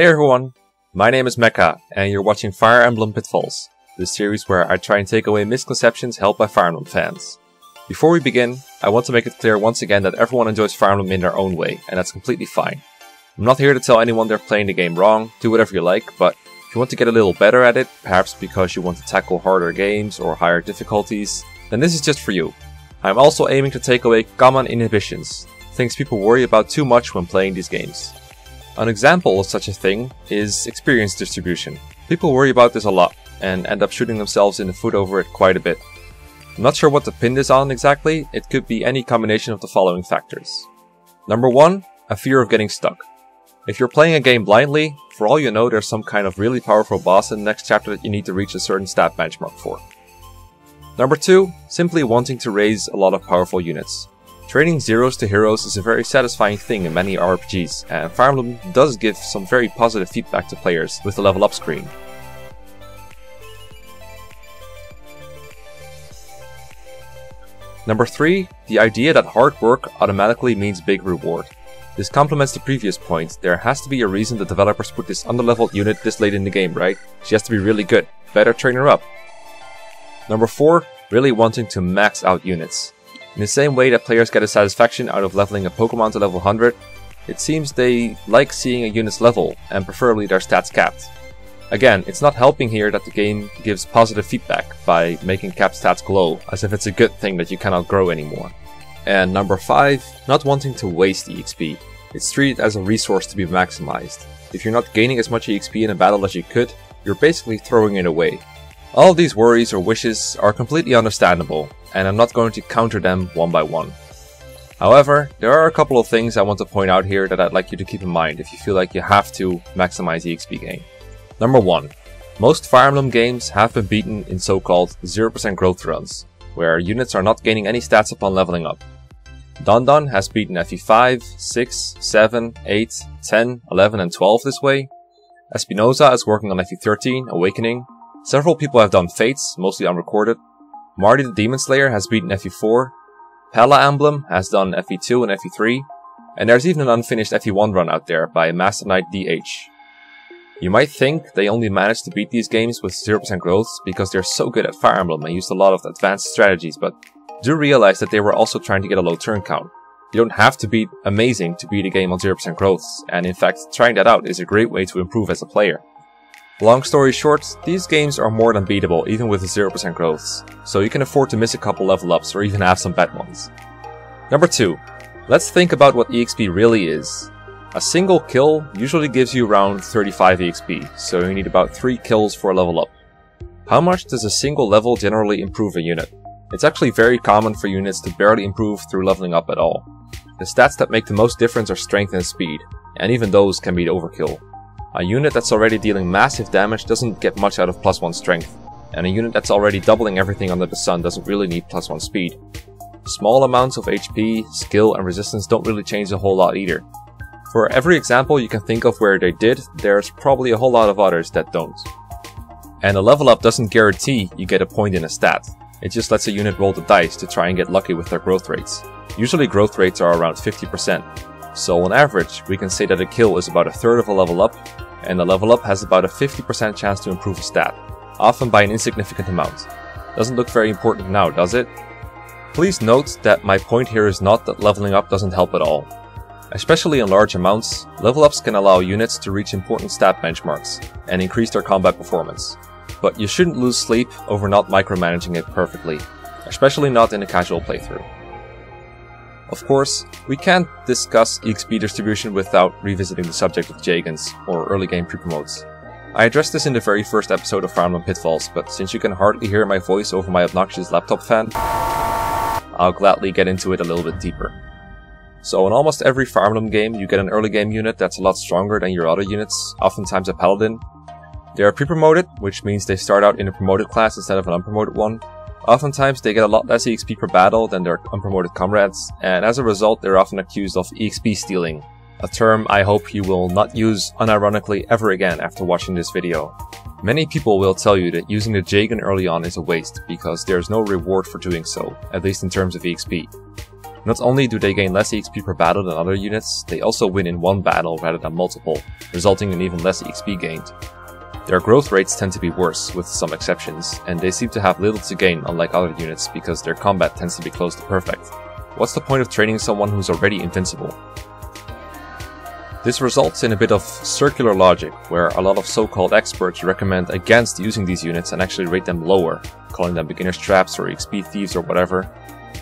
Hey everyone, my name is Mekkah, and you're watching Fire Emblem Pitfalls, the series where I try and take away misconceptions held by Fire Emblem fans. Before we begin, I want to make it clear once again that everyone enjoys Fire Emblem in their own way, and that's completely fine. I'm not here to tell anyone they're playing the game wrong, do whatever you like, but if you want to get a little better at it, perhaps because you want to tackle harder games or higher difficulties, then this is just for you. I'm also aiming to take away common inhibitions, things people worry about too much when playing these games. An example of such a thing is experience distribution. People worry about this a lot, and end up shooting themselves in the foot over it quite a bit. I'm not sure what to pin this on exactly, it could be any combination of the following factors. Number 1. A fear of getting stuck. If you're playing a game blindly, for all you know there's some kind of really powerful boss in the next chapter that you need to reach a certain stat benchmark for. Number 2. Simply wanting to raise a lot of powerful units. Training zeros to heroes is a very satisfying thing in many RPGs, and Fire Emblem does give some very positive feedback to players with the level up screen. Number 3. The idea that hard work automatically means big reward. This complements the previous point, there has to be a reason the developers put this underleveled unit this late in the game, right? She has to be really good, better train her up. Number 4. Really wanting to max out units. In the same way that players get a satisfaction out of leveling a Pokemon to level 100, it seems they like seeing a unit's level, and preferably their stats capped. Again, it's not helping here that the game gives positive feedback by making cap stats glow, as if it's a good thing that you cannot grow anymore. And number 5, not wanting to waste EXP. It's treated as a resource to be maximized. If you're not gaining as much EXP in a battle as you could, you're basically throwing it away. All these worries or wishes are completely understandable, and I'm not going to counter them one by one. However, there are a couple of things I want to point out here that I'd like you to keep in mind if you feel like you have to maximize EXP gain. Number 1. Most Fire Emblem games have been beaten in so-called 0% growth runs, where units are not gaining any stats upon leveling up. Don has beaten FE5, 6, 7, 8, 10, 11 and 12 this way. Espinosa is working on FE13, Awakening. Several people have done Fates, mostly unrecorded. Marty the Demon Slayer has beaten FE4. Palla Emblem has done FE2 and FE3. And there's even an unfinished FE1 run out there by Master Knight DH. You might think they only managed to beat these games with 0% growth because they're so good at Fire Emblem and used a lot of advanced strategies, but do realize that they were also trying to get a low turn count. You don't have to be amazing to beat a game on 0% growth, and in fact, trying that out is a great way to improve as a player. Long story short, these games are more than beatable even with 0% growths, so you can afford to miss a couple level ups or even have some bad ones. Number 2. Let's think about what EXP really is. A single kill usually gives you around 35 EXP, so you need about 3 kills for a level up. How much does a single level generally improve a unit? It's actually very common for units to barely improve through leveling up at all. The stats that make the most difference are strength and speed, and even those can be overkill. A unit that's already dealing massive damage doesn't get much out of plus 1 strength, and a unit that's already doubling everything under the sun doesn't really need plus 1 speed. Small amounts of HP, skill, and resistance don't really change a whole lot either, for every example you can think of where they did, there's probably a whole lot of others that don't. And a level up doesn't guarantee you get a point in a stat, it just lets a unit roll the dice to try and get lucky with their growth rates. Usually growth rates are around 50%, so on average we can say that a kill is about a third of a level up, and a level up has about a 50% chance to improve a stat, often by an insignificant amount. Doesn't look very important now, does it? Please note that my point here is not that leveling up doesn't help at all. Especially in large amounts, level ups can allow units to reach important stat benchmarks and increase their combat performance. But you shouldn't lose sleep over not micromanaging it perfectly, especially not in a casual playthrough. Of course, we can't discuss EXP distribution without revisiting the subject of Jagens, or early game pre-promotes. I addressed this in the very first episode of Fire Pitfalls, but since you can hardly hear my voice over my obnoxious laptop fan, I'll gladly get into it a little bit deeper. So in almost every Fire game, you get an early game unit that's a lot stronger than your other units, oftentimes a paladin. They are pre-promoted, which means they start out in a promoted class instead of an unpromoted one. Oftentimes they get a lot less EXP per battle than their unpromoted comrades, and as a result they're often accused of EXP stealing, a term I hope you will not use unironically ever again after watching this video. Many people will tell you that using the Jagen early on is a waste, because there is no reward for doing so, at least in terms of EXP. Not only do they gain less EXP per battle than other units, they also win in one battle rather than multiple, resulting in even less EXP gained. Their growth rates tend to be worse, with some exceptions, and they seem to have little to gain unlike other units because their combat tends to be close to perfect. What's the point of training someone who's already invincible? This results in a bit of circular logic, where a lot of so-called experts recommend against using these units and actually rate them lower, calling them beginner's traps or XP thieves or whatever,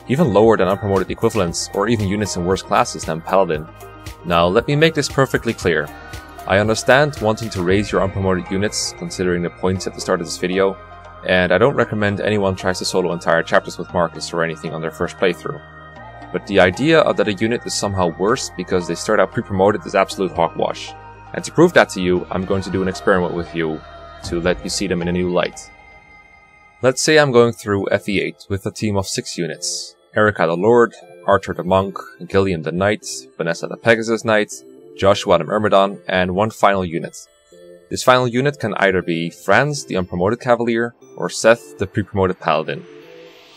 even lower than unpromoted equivalents or even units in worse classes than Paladin. Now let me make this perfectly clear. I understand wanting to raise your unpromoted units, considering the points at the start of this video, and I don't recommend anyone tries to solo entire chapters with Marcus or anything on their first playthrough. But the idea that a unit is somehow worse because they start out pre-promoted is absolute hogwash. And to prove that to you, I'm going to do an experiment with you to let you see them in a new light. Let's say I'm going through FE8 with a team of 6 units. Eirika the Lord, Artur the Monk, Gilliam the Knight, Vanessa the Pegasus Knight, Joshua the Myrmidon, and one final unit. This final unit can either be Franz the Unpromoted Cavalier, or Seth the pre-promoted Paladin.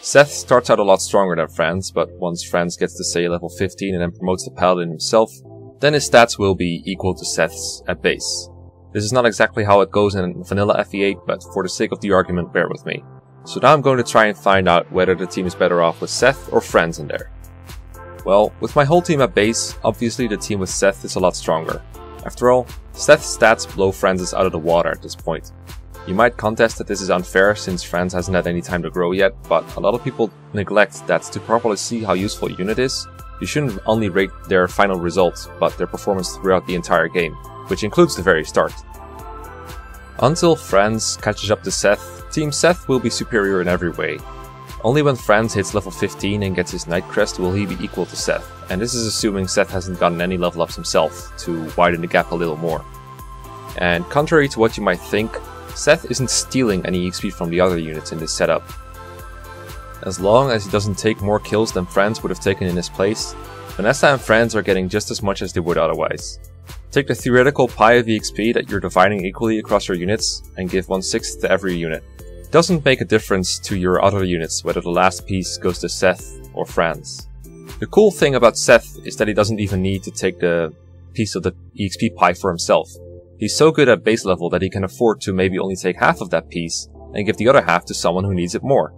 Seth starts out a lot stronger than Franz, but once Franz gets to say level 15 and then promotes the Paladin himself, then his stats will be equal to Seth's at base. This is not exactly how it goes in vanilla FE8, but for the sake of the argument, bear with me. So now I'm going to try and find out whether the team is better off with Seth or Franz in there. Well, with my whole team at base, obviously the team with Seth is a lot stronger. After all, Seth's stats blow Franz's out of the water at this point, you might contest that this is unfair since Franz hasn't had any time to grow yet, but a lot of people neglect that to properly see how useful a unit is, you shouldn't only rate their final results, but their performance throughout the entire game, which includes the very start. Until Franz catches up to Seth, Team Seth will be superior in every way. Only when Franz hits level 15 and gets his Knight Crest will he be equal to Seth, and this is assuming Seth hasn't gotten any level ups himself, to widen the gap a little more. And contrary to what you might think, Seth isn't stealing any XP from the other units in this setup. As long as he doesn't take more kills than Franz would have taken in his place, Vanessa and Franz are getting just as much as they would otherwise. Take the theoretical pie of XP that you're dividing equally across your units and give one sixth to every unit. Doesn't make a difference to your other units whether the last piece goes to Seth or Franz. The cool thing about Seth is that he doesn't even need to take the piece of the EXP pie for himself. He's so good at base level that he can afford to maybe only take half of that piece and give the other half to someone who needs it more.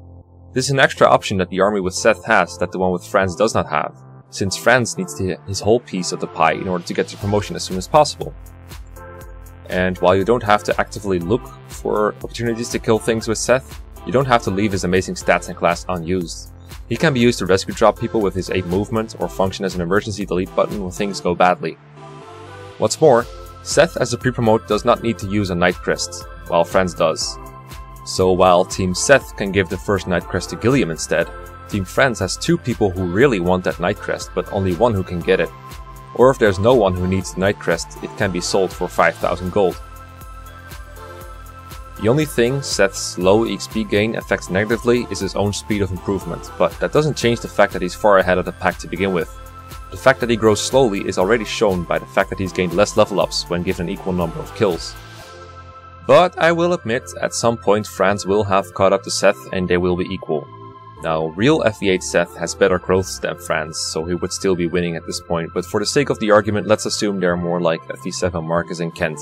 This is an extra option that the army with Seth has that the one with Franz does not have, since Franz needs his whole piece of the pie in order to get to promotion as soon as possible. And while you don't have to actively look for opportunities to kill things with Seth, you don't have to leave his amazing stats and class unused. He can be used to rescue drop people with his 8 movement or function as an emergency delete button when things go badly. What's more, Seth as a pre-promote does not need to use a Knight Crest, while Franz does. So while Team Seth can give the first Knight Crest to Gilliam instead, Team Franz has two people who really want that Knight Crest, but only one who can get it. Or if there's no one who needs the Knight Crest, it can be sold for 5000 gold. The only thing Seth's low XP gain affects negatively is his own speed of improvement, but that doesn't change the fact that he's far ahead of the pack to begin with. The fact that he grows slowly is already shown by the fact that he's gained less level ups when given an equal number of kills. But I will admit, at some point Franz will have caught up to Seth and they will be equal. Now, real FE8 Seth has better growth than Franz, so he would still be winning at this point, but for the sake of the argument, let's assume they're more like FE7 Marcus and Kent,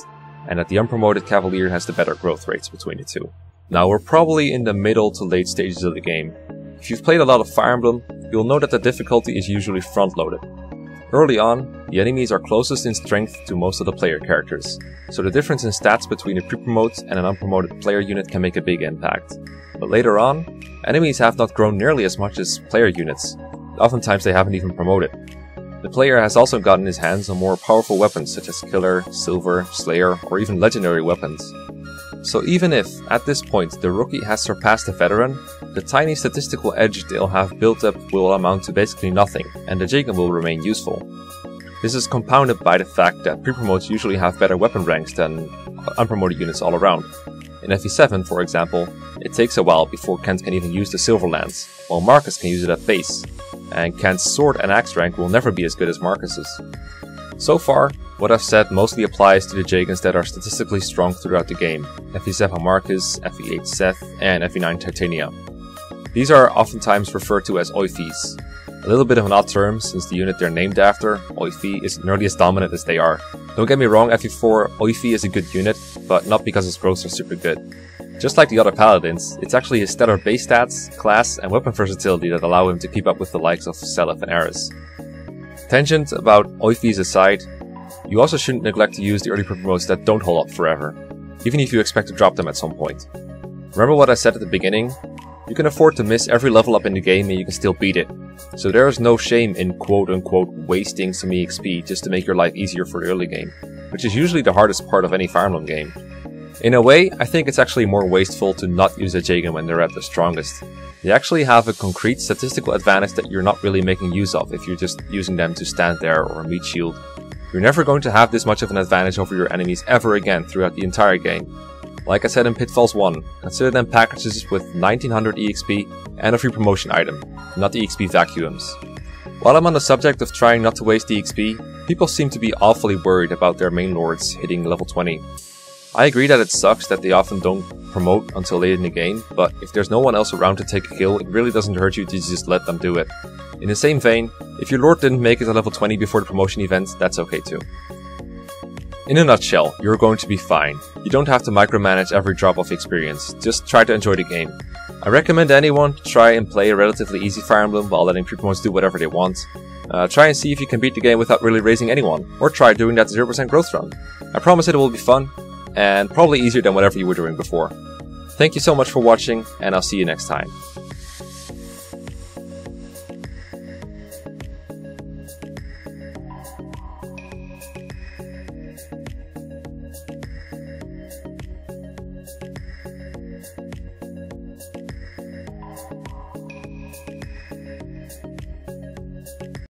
and that the unpromoted Cavalier has the better growth rates between the two. Now, we're probably in the middle to late stages of the game. If you've played a lot of Fire Emblem, you'll know that the difficulty is usually front-loaded. Early on, the enemies are closest in strength to most of the player characters, so the difference in stats between a pre-promote and an unpromoted player unit can make a big impact. But later on, enemies have not grown nearly as much as player units, oftentimes they haven't even promoted. The player has also gotten his hands on more powerful weapons such as Killer, Silver, Slayer, or even legendary weapons. So even if, at this point, the rookie has surpassed the veteran, the tiny statistical edge they'll have built up will amount to basically nothing, and the Jagen will remain useful. This is compounded by the fact that pre-promotes usually have better weapon ranks than unpromoted units all around. In FE7, for example, it takes a while before Kent can even use the Silver Lance, while Marcus can use it at base, and Kent's sword and axe rank will never be as good as Marcus's. So far, what I've said mostly applies to the Jagens that are statistically strong throughout the game, FE7 Marcus, FE8 Seth, and FE9 Titania. These are oftentimes referred to as Oifeys. A little bit of an odd term, since the unit they're named after, Oifey, is nearly as dominant as they are. Don't get me wrong, FE4 Oifey is a good unit, but not because his growths are super good. Just like the other paladins, it's actually his stellar base stats, class, and weapon versatility that allow him to keep up with the likes of Seliph and Ares. Tangent about Oifeys aside, you also shouldn't neglect to use the early promotes that don't hold up forever, even if you expect to drop them at some point. Remember what I said at the beginning? You can afford to miss every level up in the game and you can still beat it. So there is no shame in quote unquote wasting some EXP just to make your life easier for the early game, which is usually the hardest part of any Fire Emblem game. In a way, I think it's actually more wasteful to not use a Jagen when they're at their strongest. They actually have a concrete statistical advantage that you're not really making use of if you're just using them to stand there or meat shield. You're never going to have this much of an advantage over your enemies ever again throughout the entire game. Like I said in Pitfalls 1, consider them packages with 1900 EXP and a free promotion item, not the EXP vacuums. While I'm on the subject of trying not to waste EXP, people seem to be awfully worried about their main lords hitting level 20. I agree that it sucks that they often don't promote until late in the game, but if there's no one else around to take a kill, it really doesn't hurt you to just let them do it. In the same vein, if your lord didn't make it to level 20 before the promotion event, that's okay too. In a nutshell, you're going to be fine. You don't have to micromanage every drop of experience, just try to enjoy the game. I recommend anyone try and play a relatively easy Fire Emblem while letting pre-promotes do whatever they want. Uh, try and see if you can beat the game without really raising anyone, or try doing that 0% growth run. I promise it will be fun, and probably easier than whatever you were doing before. Thank you so much for watching, and I'll see you next time.